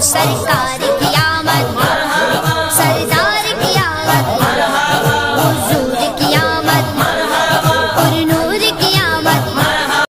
gosta de